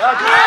Roger.